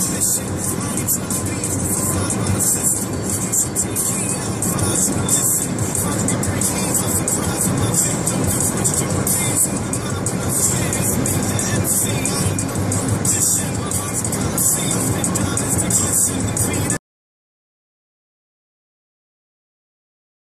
business.